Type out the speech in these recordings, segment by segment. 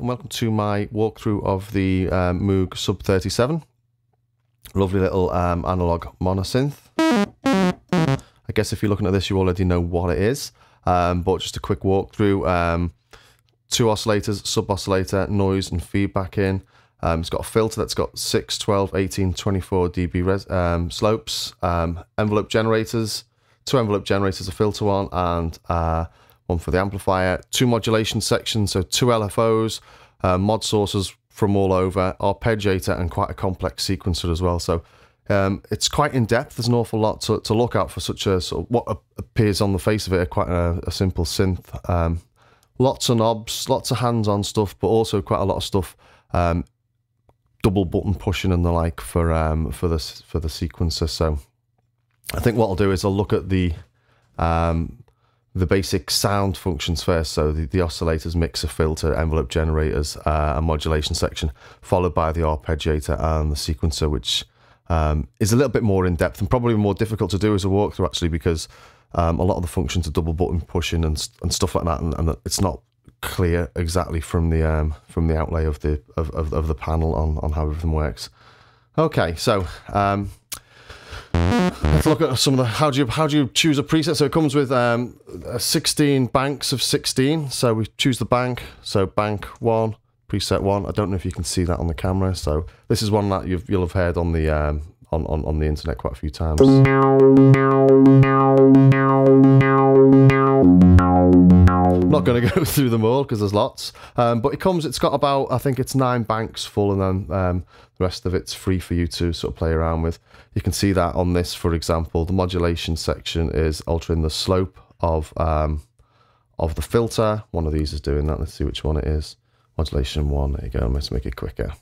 and welcome to my walkthrough of the um, Moog Sub 37. Lovely little um, analog monosynth. I guess if you're looking at this, you already know what it is, um, but just a quick walkthrough. Um, two oscillators, sub oscillator, noise and feedback in. Um, it's got a filter that's got 6, 12, 18, 24 dB um, slopes, envelope generators, two envelope generators, a filter one, and uh, one for the amplifier, two modulation sections, so two LFOs, uh, mod sources from all over, arpeggiator, and quite a complex sequencer as well. So um, it's quite in depth. There's an awful lot to, to look out for such a sort of what appears on the face of it, quite a, a simple synth. Um, lots of knobs, lots of hands-on stuff, but also quite a lot of stuff um, double button pushing and the like for um for this for the sequencer. So I think what I'll do is I'll look at the um the basic sound functions first. So the, the oscillators, mixer, filter, envelope generators, uh, a modulation section, followed by the arpeggiator and the sequencer, which um, is a little bit more in depth and probably more difficult to do as a walkthrough actually because um, a lot of the functions are double button pushing and and stuff like that, and, and it's not clear exactly from the um, from the outlay of the of, of, of, the panel on, on how everything works. Okay, so um, let's look at some of the how do you how do you choose a preset? So it comes with um, 16 banks of 16. So we choose the bank. So bank one, preset one. I don't know if you can see that on the camera. So this is one that you will have heard on the um, on, on on the internet quite a few times. Not going to go through them all because there's lots. Um, but it comes, it's got about, I think it's nine banks full, and then um, the rest of it's free for you to sort of play around with. You can see that on this, for example, the modulation section is altering the slope of um, of the filter. One of these is doing that. Let's see which one it is. Modulation one. There you go. Let's make it quicker.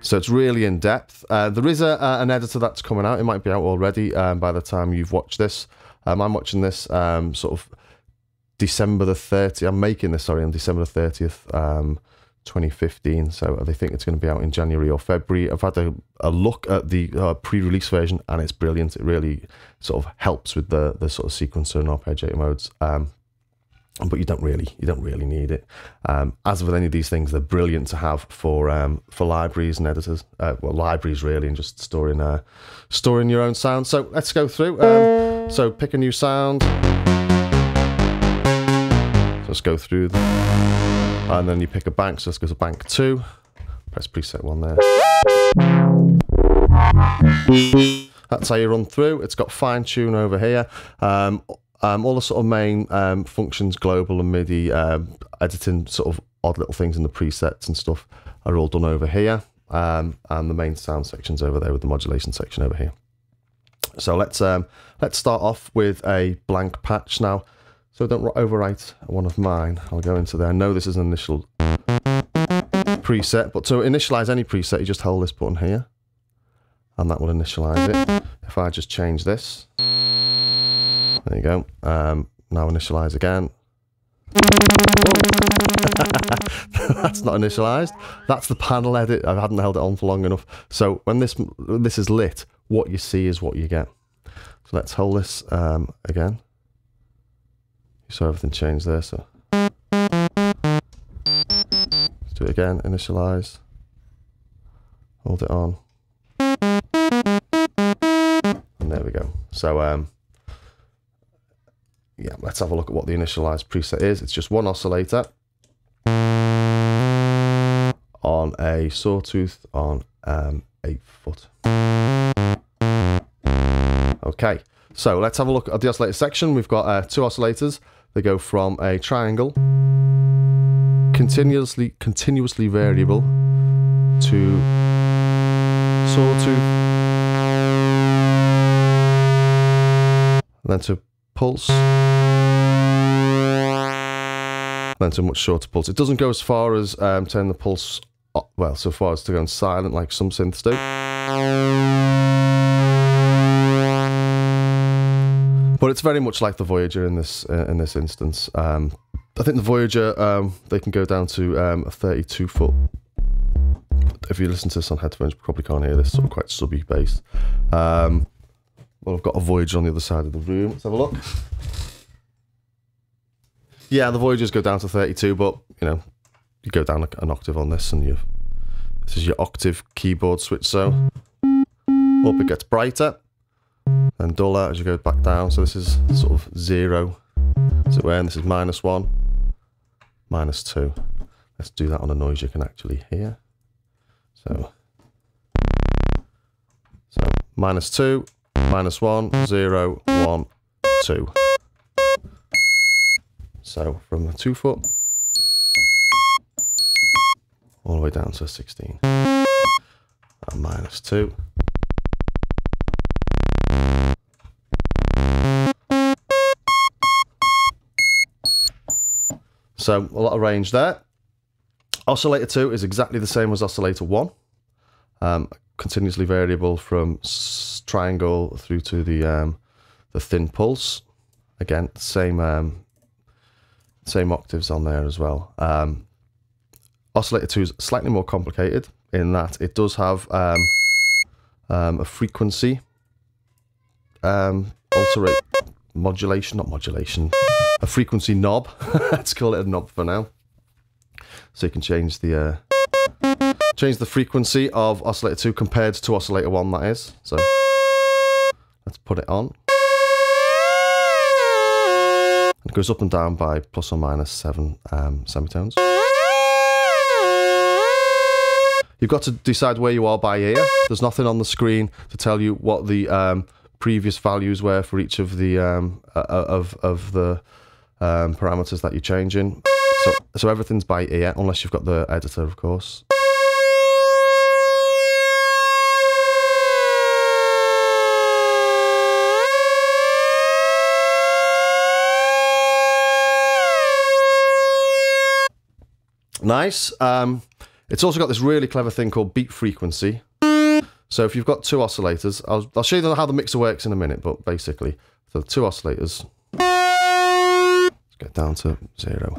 So it's really in depth. Uh, there is a, an editor that's coming out. It might be out already um, by the time you've watched this. Um, I'm watching this um, sort of December the 30th. I'm making this, sorry, on December the 30th, um, 2015. So they think it's going to be out in January or February. I've had a, a look at the uh, pre-release version and it's brilliant. It really sort of helps with the the sort of sequencer and arpeggiator modes. Um, but you don't really you don't really need it. Um, as with any of these things, they're brilliant to have for um, for libraries and editors. Uh, well, libraries really, and just storing uh, storing your own sound. So let's go through. Um, so pick a new sound. So let's go through, and then you pick a bank. So let's go to bank two. Press preset one there. That's how you run through. It's got fine tune over here. Um, um, all the sort of main um, functions, global and MIDI, um, editing sort of odd little things in the presets and stuff are all done over here. Um, and the main sound section's over there with the modulation section over here. So let's um, let's start off with a blank patch now. So don't overwrite one of mine. I'll go into there. I know this is an initial preset, but to initialize any preset, you just hold this button here, and that will initialize it. If I just change this, there you go. Um, now initialize again. That's not initialized. That's the panel edit. I hadn't held it on for long enough. So when this this is lit, what you see is what you get. So let's hold this um, again. You saw everything change there. So let's do it again. Initialize. Hold it on. And there we go. So um, yeah, let's have a look at what the initialized preset is. It's just one oscillator on a sawtooth on um, 8 foot. Okay, so let's have a look at the oscillator section. We've got uh, two oscillators. They go from a triangle, continuously continuously variable, to sawtooth, then to pulse, then to much shorter pulse. It doesn't go as far as um, turn the pulse, well, so far as to go on silent like some synths do. But it's very much like the Voyager in this uh, in this instance. Um, I think the Voyager um, they can go down to um, a 32 foot. If you listen to this on headphones, you probably can't hear this sort of quite subby bass. Um, well, I've got a Voyager on the other side of the room. Let's have a look. Yeah, the Voyagers go down to 32, but you know, you go down an octave on this, and you this is your octave keyboard switch. So up it gets brighter and duller as you go back down. So this is sort of zero, so where and this is minus one, minus two. Let's do that on a noise you can actually hear. So, so minus two, minus one, zero, one, two. So from the two foot all the way down to a 16 and minus two. So a lot of range there. Oscillator 2 is exactly the same as oscillator 1. Um, continuously variable from triangle through to the um, the thin pulse. Again, same um, same octaves on there as well. Um, oscillator 2 is slightly more complicated in that it does have um, um, a frequency um, alterate modulation, not modulation, a frequency knob. Let's call it a knob for now. So you can change the uh, change the frequency of oscillator 2 compared to oscillator 1 that is. So let's put it on. It goes up and down by plus or minus 7 um, semitones. You've got to decide where you are by ear. There's nothing on the screen to tell you what the um, previous values were for each of the um, uh, uh of of the um, parameters that you're changing. So so everything's by ear, unless you've got the editor, of course. Nice. Um, it's also got this really clever thing called beat frequency. So if you've got two oscillators, I'll, I'll show you how the mixer works in a minute, but basically, so two oscillators, let's get down to zero.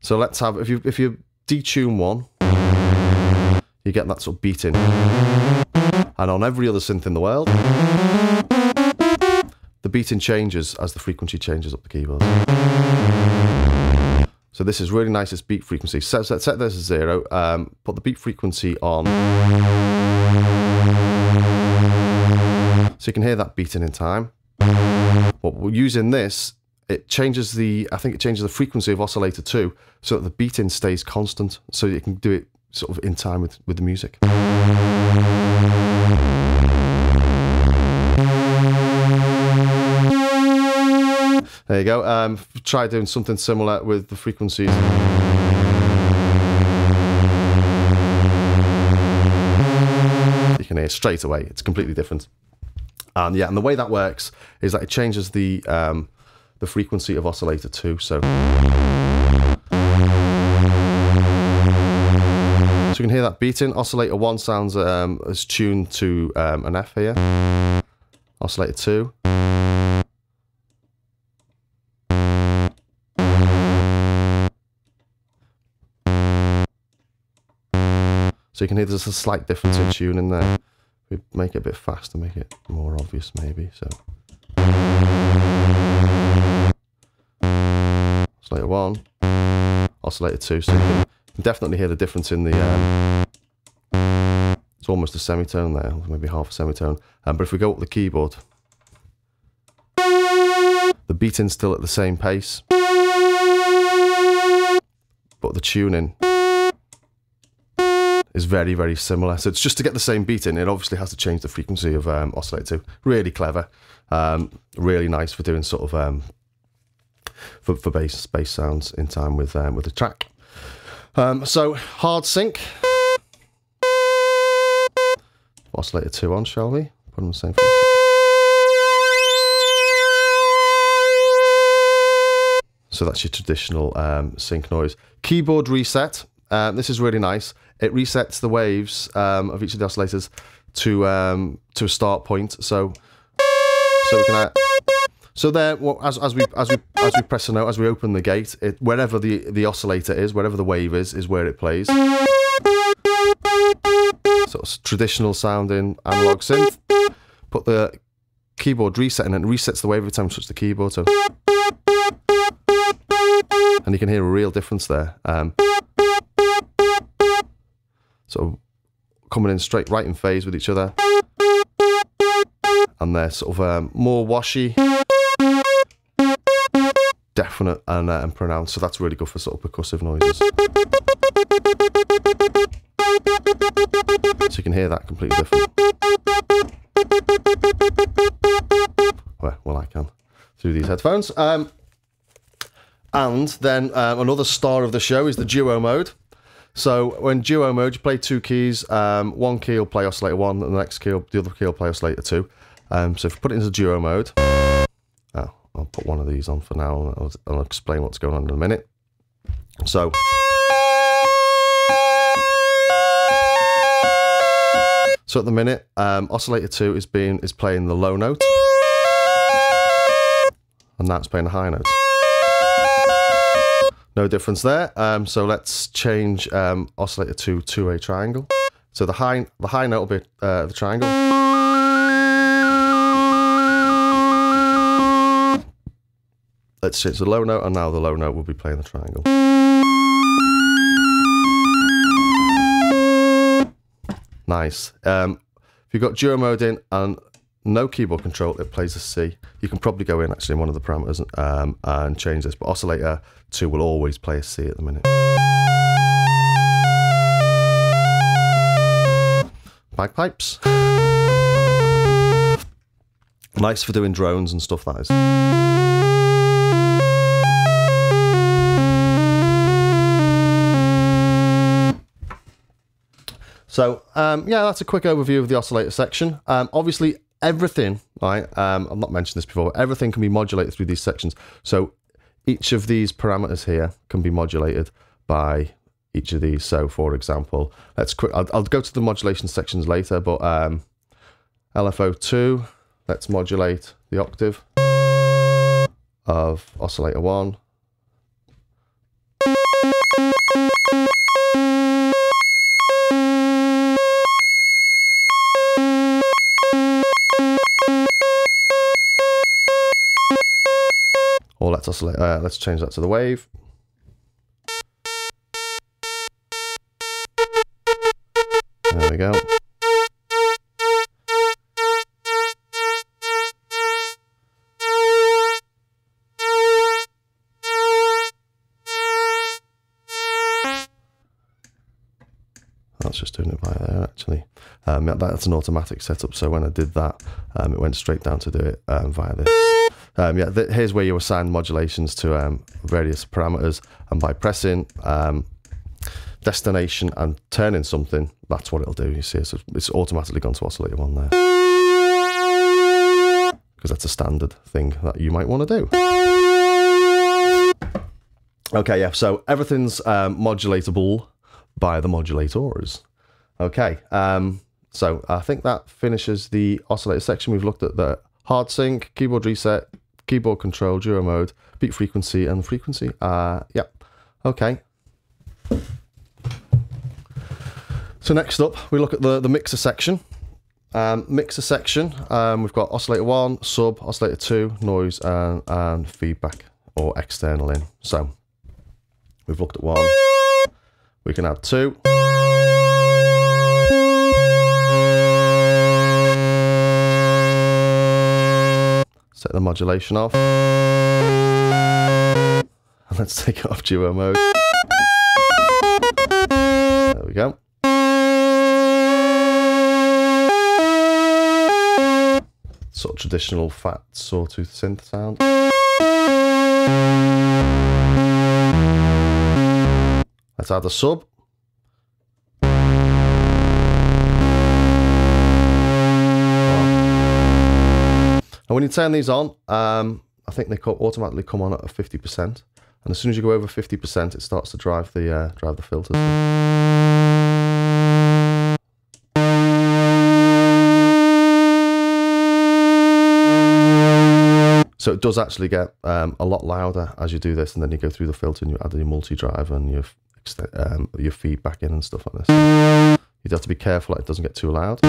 So let's have, if you, if you detune one, you get that sort of beating. And on every other synth in the world, the beating changes as the frequency changes up the keyboard. So this is really nice, it's beat frequency. Set, set, set this as zero, um, put the beat frequency on. So you can hear that beating in time. But we're using this, it changes the, I think it changes the frequency of oscillator 2 so that the beating stays constant. So you can do it sort of in time with, with the music. There you go. Um, try doing something similar with the frequencies. You can hear straight away. It's completely different. And yeah, and the way that works is that it changes the um, the frequency of oscillator two. So. So you can hear that beating. Oscillator 1 sounds um, as tuned to um, an F here. Oscillator 2. So you can hear there's a slight difference in tune in there. We make it a bit faster, make it more obvious maybe. So oscillator one, oscillator two. So you can definitely hear the difference in the. Um, it's almost a semitone there, maybe half a semitone. Um, but if we go up the keyboard, the beating's still at the same pace, but the tuning is very, very similar. So it's just to get the same beat in, it obviously has to change the frequency of um, oscillator 2. Really clever. Um, really nice for doing sort of um, for, for bass, bass sounds in time with um, with the track. Um, so hard sync. Oscillator 2 on, shall we? Put them the same frequency. So that's your traditional um, sync noise. Keyboard reset. Um, this is really nice it resets the waves um, of each of the oscillators to um, to a start point. So so we can. So there, well, as, as we as we as we press a note, as we open the gate, it, wherever the the oscillator is, wherever the wave is, is where it plays. So it's traditional sounding analog synth. Put the keyboard reset and resets the wave every time we touch the keyboard. So and you can hear a real difference there. Um, so coming in straight right in phase with each other, and they're sort of um, more washy, definite, and, uh, and pronounced. So that's really good for sort of percussive noises. So you can hear that completely different. Well, well I can through these headphones. Um, and then um, another star of the show is the duo mode. So when duo mode, you play two keys. Um, one key will play oscillator one, and the next key, will, the other key will play oscillator two. Um, so if you put it into duo mode, oh, I'll put one of these on for now, and I'll, I'll explain what's going on in a minute. So. So at the minute, um, oscillator two is being is playing the low note, and that's playing the high note. No difference there. Um, so let's change um, oscillator to a triangle. So the high the high note will be uh, the triangle. Let's change the low note, and now the low note will be playing the triangle. Nice. Um, if you've got duo mode in and no keyboard control, it plays a C. You can probably go in actually in one of the parameters um, and change this, but oscillator 2 will always play a C at the minute. Bagpipes. Nice for doing drones and stuff, that is. So um, yeah, that's a quick overview of the oscillator section. Um, obviously, everything, right? Um, I've not mentioned this before. everything can be modulated through these sections. So each of these parameters here can be modulated by each of these. So for example, let's quick. I'll, I'll go to the modulation sections later, but um, LFO2. Let's modulate the octave of oscillator one. Let's uh, let's change that to the wave. There we go. That's just doing it by there actually. Um, that's an automatic setup, so when I did that, um, it went straight down to do it um, via this. Um, yeah, here's where you assign modulations to um, various parameters, and by pressing um, destination and turning something, that's what it'll do. You see, so it's automatically gone to oscillator one there because that's a standard thing that you might want to do. Okay, yeah, so everything's um, modulatable by the modulators. Okay, um, so I think that finishes the oscillator section. We've looked at the hard sync, keyboard reset, keyboard control, duo mode, beat frequency, and frequency. Uh, yeah, okay. So next up, we look at the, the mixer section. Um, mixer section, um, we've got oscillator 1, sub, oscillator 2, noise, and, and feedback, or external in. So, we've looked at 1. We can add 2. Set the modulation off. And let's take it off duo mode. There we go. Sort of traditional fat sawtooth synth sound. Let's add a sub. And when you turn these on, um, I think they automatically come on at a 50%. And as soon as you go over 50%, it starts to drive the uh, drive the filters. So it does actually get um, a lot louder as you do this, and then you go through the filter and you add your multi-drive and your um, your feedback in and stuff like this. You'd have to be careful it doesn't get too loud.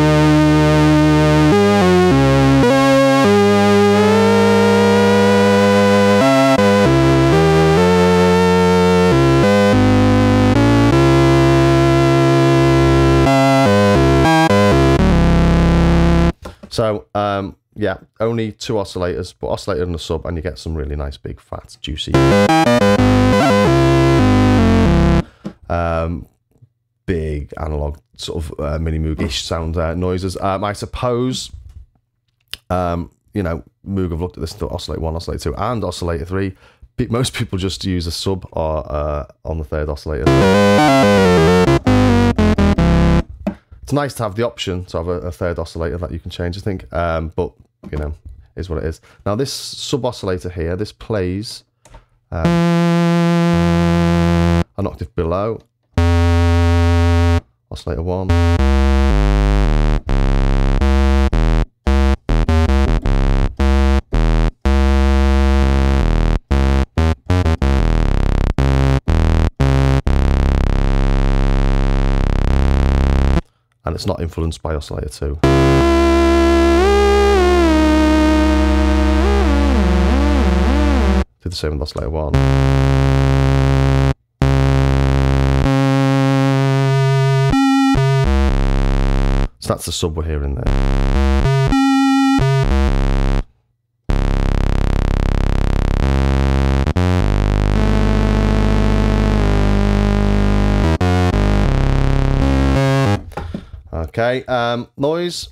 Um, yeah, only two oscillators, but oscillator and a sub, and you get some really nice, big, fat, juicy, um, big analog sort of uh, mini Moog-ish sound uh, noises. Um, I suppose, um, you know, Moog have looked at this to oscillator one, oscillator two, and oscillator three. Most people just use a sub or uh, on the third oscillator it's nice to have the option to have a, a third oscillator that you can change, I think. Um, but, you know, is what it is. Now, this sub-oscillator here, this plays um, an octave below. Oscillator 1. It's not influenced by oscillator two. Do the same with oscillator one. So that's the sub we're hearing there. Okay, um, noise.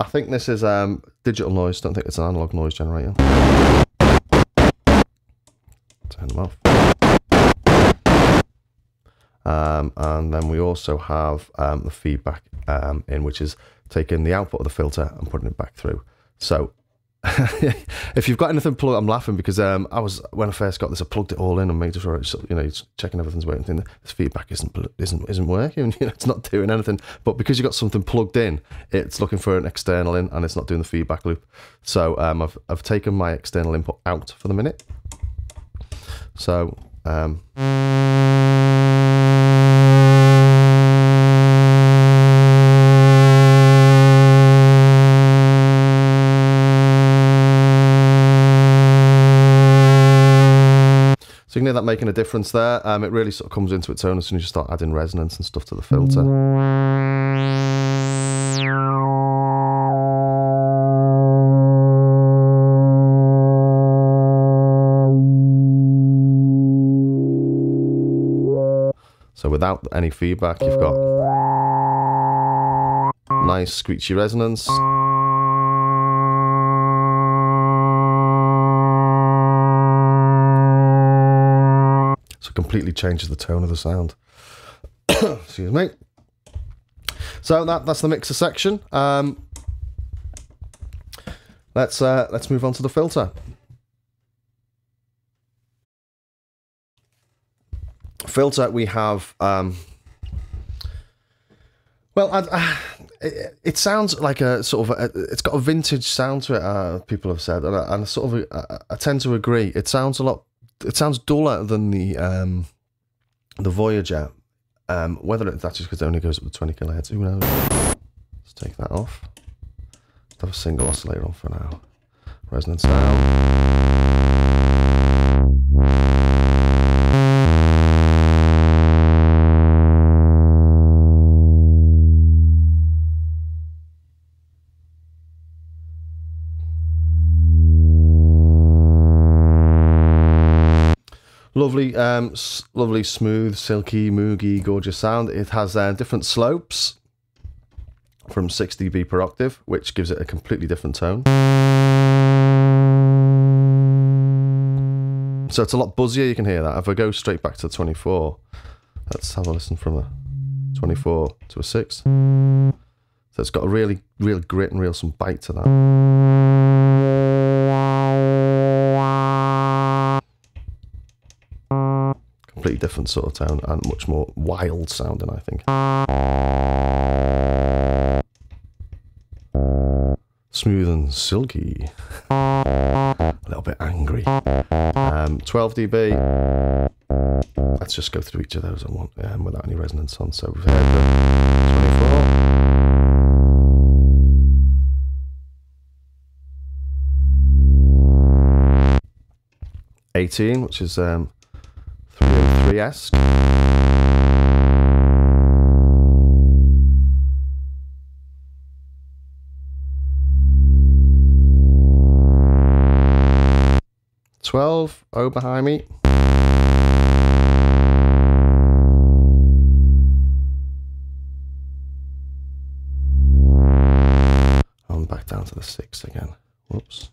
I think this is um, digital noise. Don't think it's an analog noise generator. Turn them off. Um, and then we also have um, the feedback um, in, which is taking the output of the filter and putting it back through. So if you've got anything plugged, I'm laughing because um, I was when I first got this, I plugged it all in and made sure it's you know checking everything's working. This feedback isn't isn't isn't working. You know, it's not doing anything. But because you've got something plugged in, it's looking for an external in and it's not doing the feedback loop. So um, I've I've taken my external input out for the minute. So um, making a difference there. Um, it really sort of comes into its own as soon as you start adding resonance and stuff to the filter. So without any feedback, you've got nice screechy resonance. Completely changes the tone of the sound. Excuse me. So that that's the mixer section. Um, let's uh, let's move on to the filter. Filter we have. Um, well, I, I, it, it sounds like a sort of a, it's got a vintage sound to it. Uh, people have said, and I, and sort of I, I tend to agree. It sounds a lot it sounds duller than the um, the Voyager. Um, whether it's that's just because it only goes up to 20 kilohertz, who knows? Let's take that off. Let's have a single oscillator on for now. Resonance now. Lovely, um, lovely, smooth, silky, moogy, gorgeous sound. It has uh, different slopes from 6 dB per octave, which gives it a completely different tone. So it's a lot buzzier. You can hear that. If I go straight back to 24, let's have a listen from a 24 to a 6. So it's got a really, real grit and real some bite to that. Completely different sort of tone and much more wild sounding, I think. Smooth and silky. A little bit angry. Um, 12 dB. Let's just go through each of those I want um, without any resonance on. So we've heard the 24. Eighteen, which is um, Trieste. Oh, behind me. I'm back down to the six again. Whoops.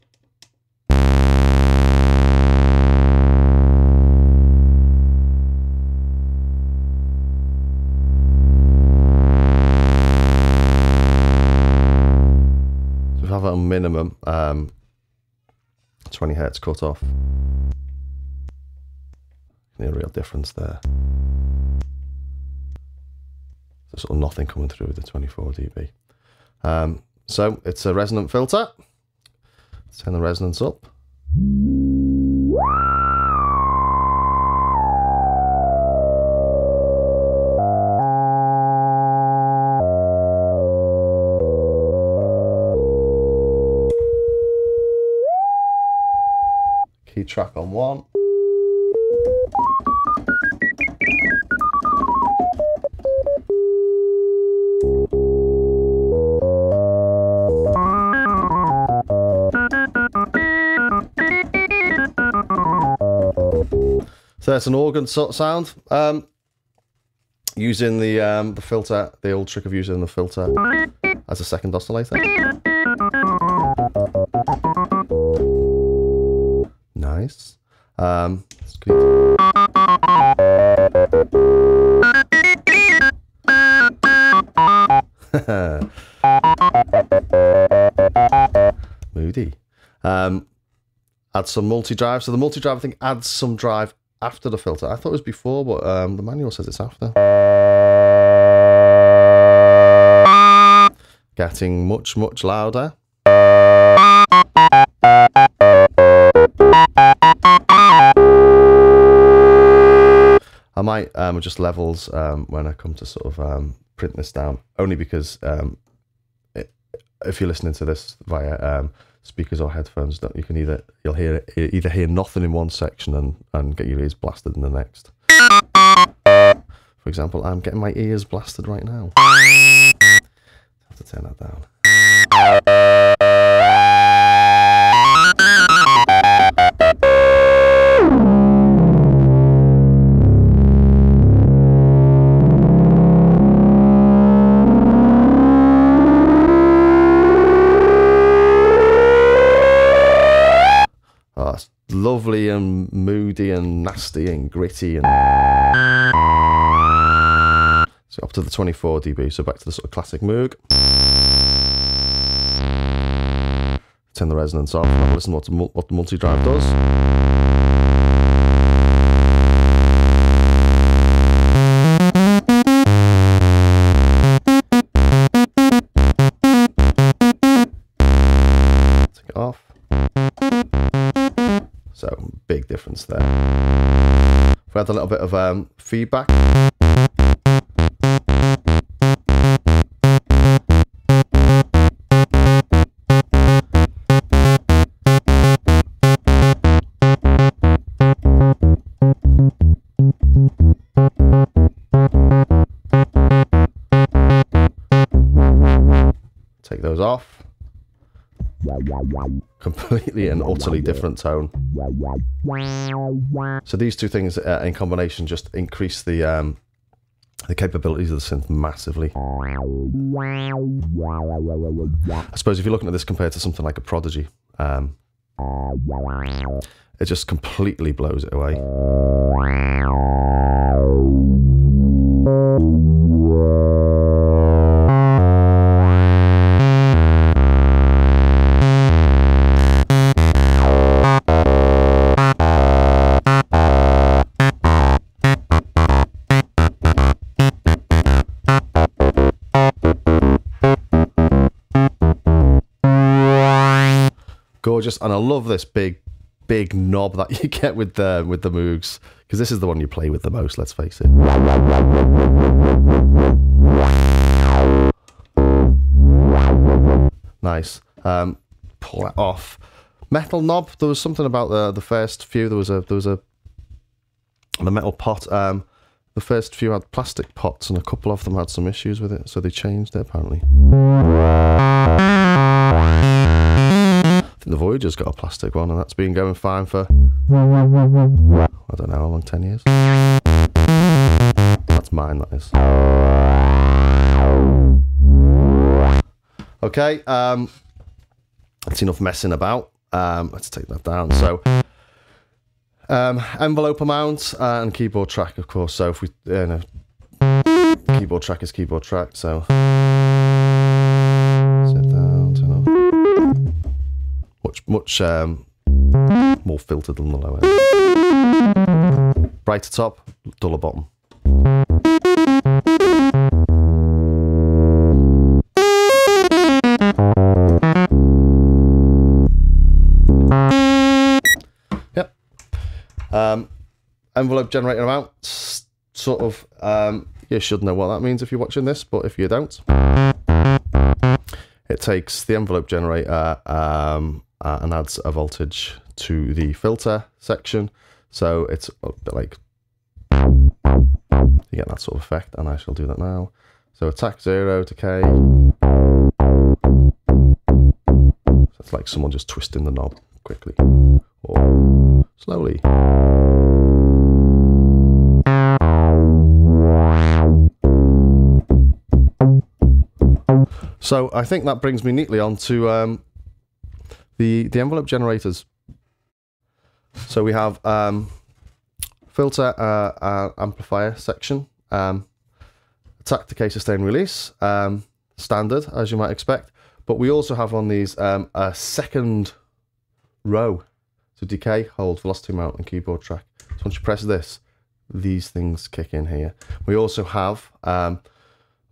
Minimum um, 20 hertz cut off. The real difference there. There's sort of nothing coming through with the 24 dB. Um, so it's a resonant filter. Turn the resonance up. Track on one. So that's an organ sound. Um, using the um, the filter, the old trick of using the filter as a second oscillator. Nice. Um, Moody. Um, add some multi-drive. So the multi-drive, I think, adds some drive after the filter. I thought it was before, but um, the manual says it's after. Getting much, much louder. Um, adjust levels um, when I come to sort of um, print this down, only because um, it, if you're listening to this via um, speakers or headphones, you can either you'll hear either hear nothing in one section and, and get your ears blasted in the next. For example, I'm getting my ears blasted right now. I have to turn that down. Lovely and moody and nasty and gritty and so up to the 24 dB. So back to the sort of classic Moog. Turn the resonance off and listen what what the multi-drive does. Difference there. We had a little bit of um, feedback. Completely and utterly different tone. So these two things uh, in combination just increase the um, the capabilities of the synth massively. I suppose if you're looking at this compared to something like a Prodigy, um, it just completely blows it away. Gorgeous, and I love this big, big knob that you get with the with the Moogs because this is the one you play with the most. Let's face it. Nice. Um, pull that off. Metal knob. There was something about the the first few. There was a there was a the metal pot. Um, the first few had plastic pots, and a couple of them had some issues with it, so they changed it apparently. Think the Voyager's got a plastic one, and that's been going fine for I don't know how long, 10 years? That's mine, that is. Okay, um, that's enough messing about. Um, let's take that down. So, um, envelope amount and keyboard track, of course. So if we, you know, keyboard track is keyboard track. So Much, much um, more filtered than the low end. Brighter top, duller bottom. Yep. Um, envelope generator amount, sort of, um, you should know what that means if you're watching this, but if you don't, it takes the envelope generator um, uh, and adds a voltage to the filter section. So it's a bit like you get that sort of effect, and I shall do that now. So attack zero, decay. So it's like someone just twisting the knob quickly or slowly. So I think that brings me neatly on to um, the the envelope generators. So we have um, filter uh, uh, amplifier section, um, attack, decay, sustain, release, um, standard as you might expect. But we also have on these um, a second row to decay, hold, velocity mount, and keyboard track. So once you press this, these things kick in here. We also have um,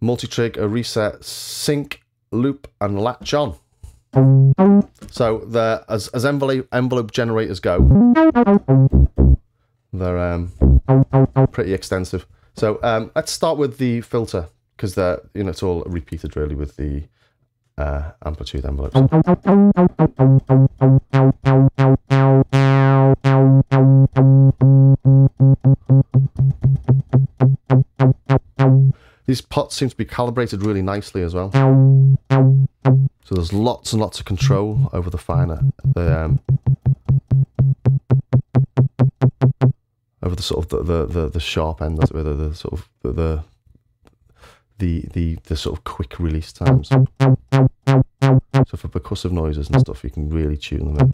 multi-trig, a reset, sync, loop, and latch on. So the as as envelope envelope generators go, they're um, pretty extensive. So um, let's start with the filter because they're you know it's all repeated really with the uh, amplitude envelopes. These pots seem to be calibrated really nicely as well. So there's lots and lots of control over the finer, the um, over the sort of the the, the, sharp end, it the, the sort of the the the the sort of quick release times. So for percussive noises and stuff, you can really tune them in.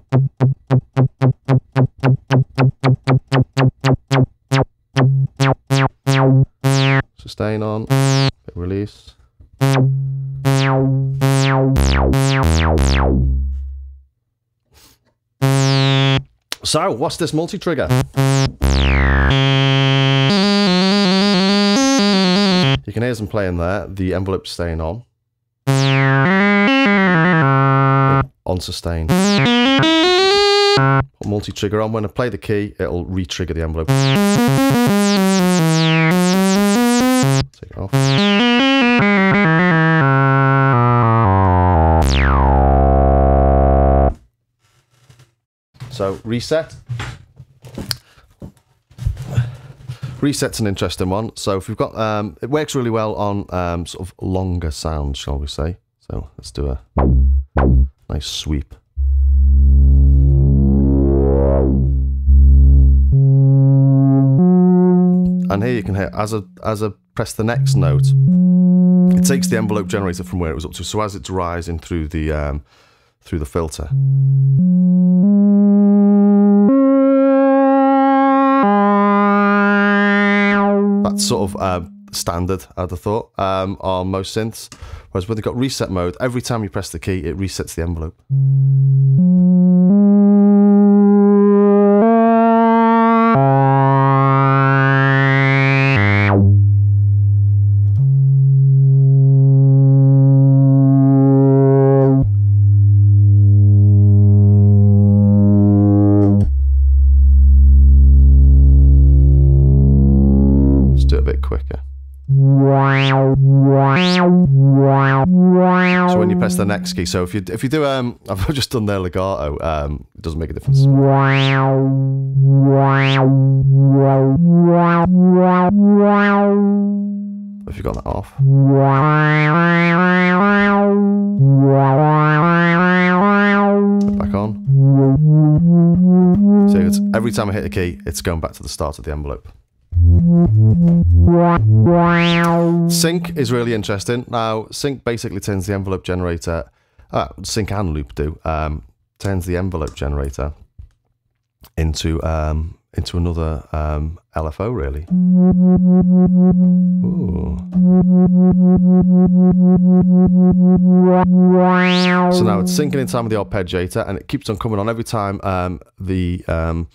Sustain on, release. So, what's this multi trigger? You can hear some playing there. The envelope staying on. On sustain. Put multi trigger on. When I play the key, it'll re trigger the envelope. Take it off. Reset. Reset's an interesting one. So if we've got, um, it works really well on um, sort of longer sounds, shall we say? So let's do a nice sweep. And here you can hear as I as I press the next note, it takes the envelope generator from where it was up to. So as it's rising through the um, through the filter, that's sort of uh, standard, I'd have thought, um, on most synths. Whereas when they've got reset mode, every time you press the key, it resets the envelope. Quicker. So when you press the next key, so if you if you do um, I've just done their legato, um, it doesn't make a difference. If you've got that off, back on. So every time I hit a key, it's going back to the start of the envelope. Sync is really interesting. Now, sync basically turns the envelope generator, uh, sync and loop do, um, turns the envelope generator into um, into another um, LFO, really. Ooh. So now it's syncing in time with the arpeggiator, and it keeps on coming on every time um, the um,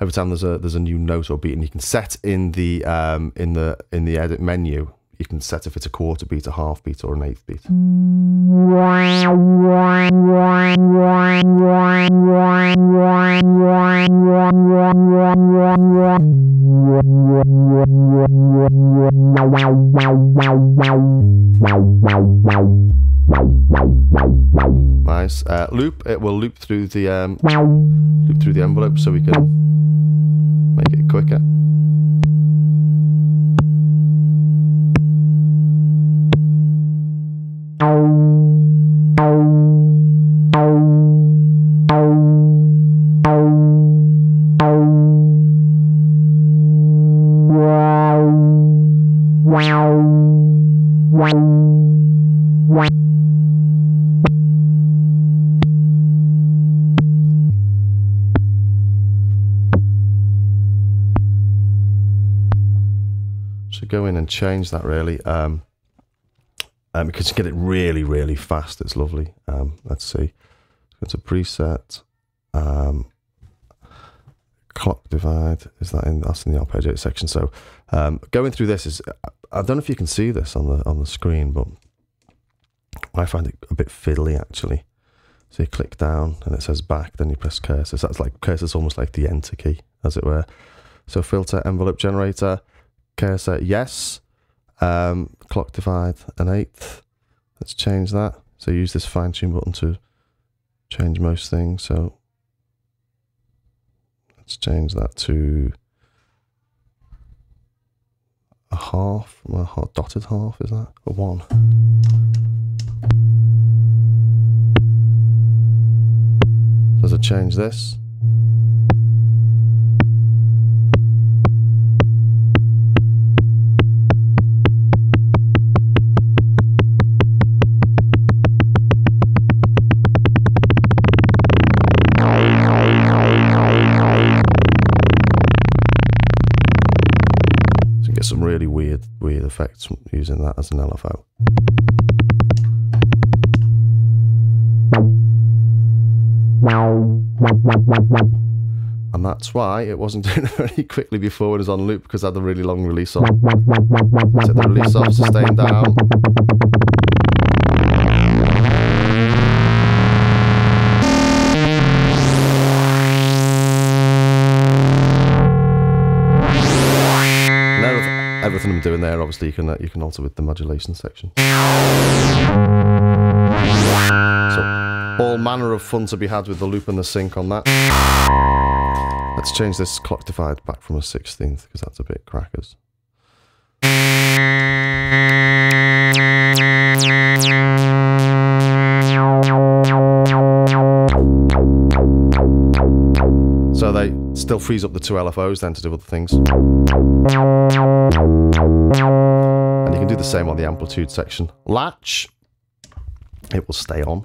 every time there's a there's a new note or beat, and you can set in the um, in the in the edit menu. You can set if it's a quarter beat, a half beat, or an eighth beat. Nice uh, loop. It will loop through the um, loop through the envelope so we can make it quicker. So and change that really. Um, um, because you get it really, really fast. It's lovely. Um, let's see. Go to preset. Um, clock divide. Is that in? That's in the arpeggio section. So um, going through this is. I don't know if you can see this on the on the screen, but I find it a bit fiddly actually. So you click down and it says back, then you press cursor. So that's like cursor's almost like the enter key, as it were. So filter envelope generator, cursor yes, um, clock divide an eighth. Let's change that. So use this fine tune button to change most things. So let's change that to a half, a half dotted half, is that? A one. Does it change this? Effects using that as an LFO. And that's why it wasn't doing it very quickly before it was on loop because I had a really long release on. Set the release off, sustain down. Everything doing there, obviously, you can uh, you can alter with the modulation section. So all manner of fun to be had with the loop and the sync on that. Let's change this clock divide back from a 16th because that's a bit crackers. Still frees up the two LFOs then to do other things. And you can do the same on the amplitude section. Latch, it will stay on.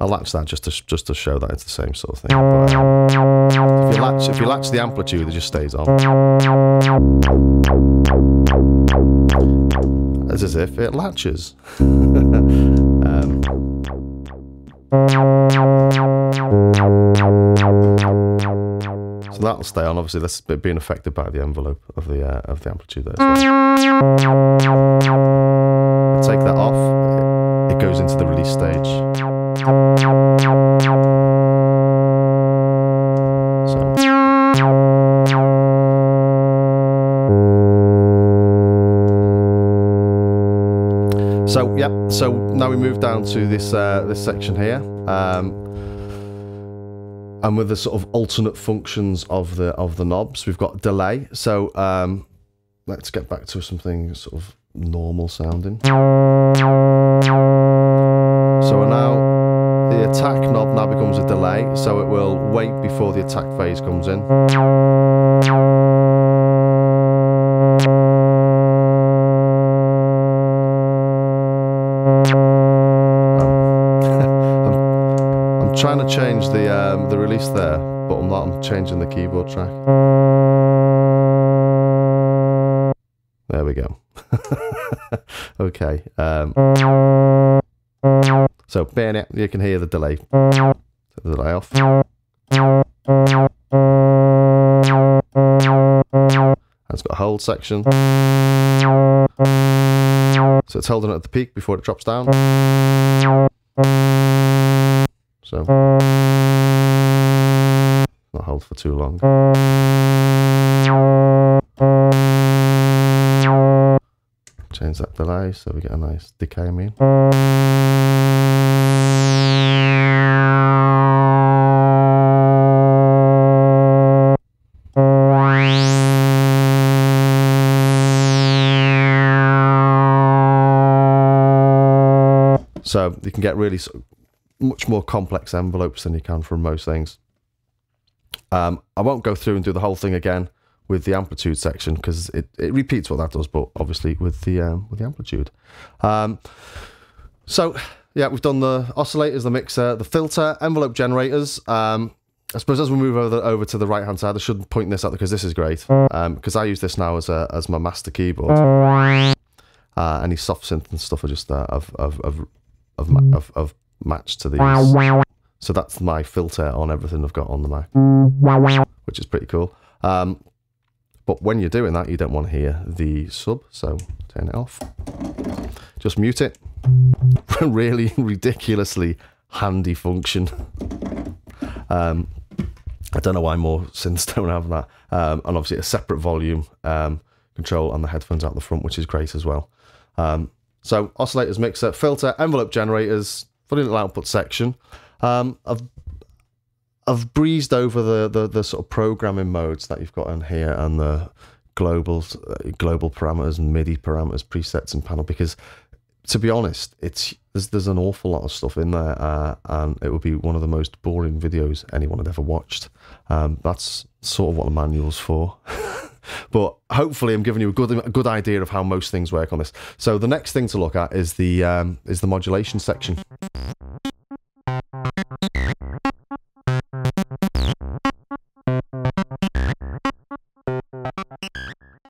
I'll latch that just to just to show that it's the same sort of thing. But, if you latch if you latch the amplitude, it just stays on. It's as if it latches. so that'll stay on. Obviously, that's being affected by the envelope of the uh, of the amplitude there. well. Take that off. It goes into the release stage. So now we move down to this uh, this section here, um, and with the sort of alternate functions of the of the knobs, we've got delay. So um, let's get back to something sort of normal sounding. So now the attack knob now becomes a delay, so it will wait before the attack phase comes in. Trying to change the um, the release there, but I'm not. I'm changing the keyboard track. There we go. okay. Um, so, bayonet, you can hear the delay. Take the delay off. And it's got a hold section. So it's holding at the peak before it drops down. So, not hold for too long. Change that delay so we get a nice decay mean. So you can get really much more complex envelopes than you can from most things. Um, I won't go through and do the whole thing again with the amplitude section because it, it repeats what that does, but obviously with the um, with the amplitude. Um, so yeah, we've done the oscillators, the mixer, the filter, envelope generators. Um, I suppose as we move over, over to the right hand side, I should point this out because this is great because I use this now as a, as my master keyboard. Uh, any soft synth and stuff are just uh, I've, I've, I've, I've, ma- I've, I've to these. So that's my filter on everything I've got on the Mac, which is pretty cool. Um, but when you're doing that, you don't want to hear the sub, so turn it off. Just mute it. really ridiculously handy function. Um, I don't know why more synths don't have that. Um, and obviously a separate volume um, control on the headphones out the front, which is great as well. Um, so oscillators, mixer, filter, envelope generators, funny little output section. Um, I've I've breezed over the, the the sort of programming modes that you've got in here and the global global parameters and MIDI parameters, presets and panel because to be honest, it's there's there's an awful lot of stuff in there, uh, and it would be one of the most boring videos anyone had ever watched. Um, that's sort of what the manual's for. But hopefully, I'm giving you a good a good idea of how most things work on this. So the next thing to look at is the um, is the modulation section.